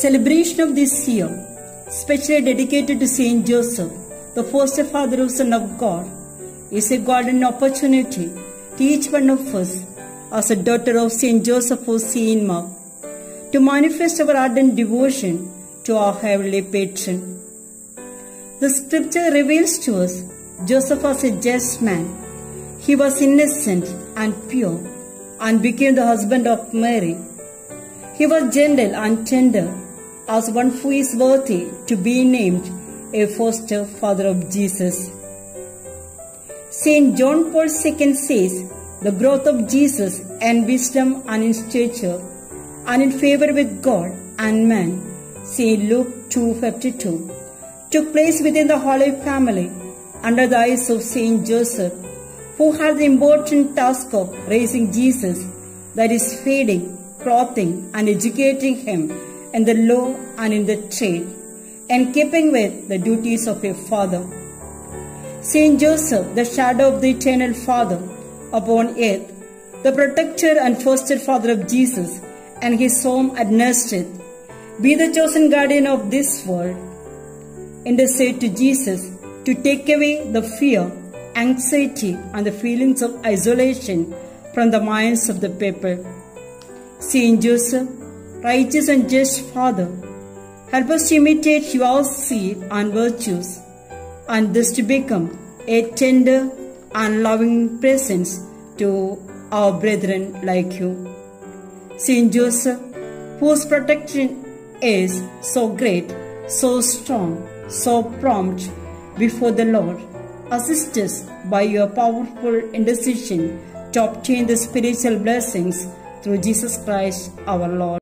Celebration of this year, specially dedicated to Saint Joseph, the foster father of Son of God, is a golden opportunity to each one of us as a daughter of Saint Joseph of Saint Mark to manifest our ardent devotion to our heavenly patron. The scripture reveals to us Joseph was a just man. He was innocent and pure and became the husband of Mary. He was gentle and tender as one who is worthy to be named a foster father of Jesus. Saint John Paul II says the growth of Jesus and wisdom and in stature and in favor with God and man, Saint Luke 2.52, took place within the Holy Family under the eyes of Saint Joseph, who had the important task of raising Jesus, that is feeding, clothing and educating him in the law and in the trade, and keeping with the duties of a father. Saint Joseph, the shadow of the eternal Father upon earth, the protector and foster father of Jesus, and his home at Nazareth, be the chosen guardian of this world. Intercede to Jesus to take away the fear, anxiety, and the feelings of isolation from the minds of the people. Saint Joseph, righteous and just Father, help us to imitate your seed and virtues, and thus to become a tender and loving presence to our brethren like you. Saint Joseph, whose protection is so great, so strong, so prompt before the Lord, assist us by your powerful intercession to obtain the spiritual blessings through Jesus Christ our Lord.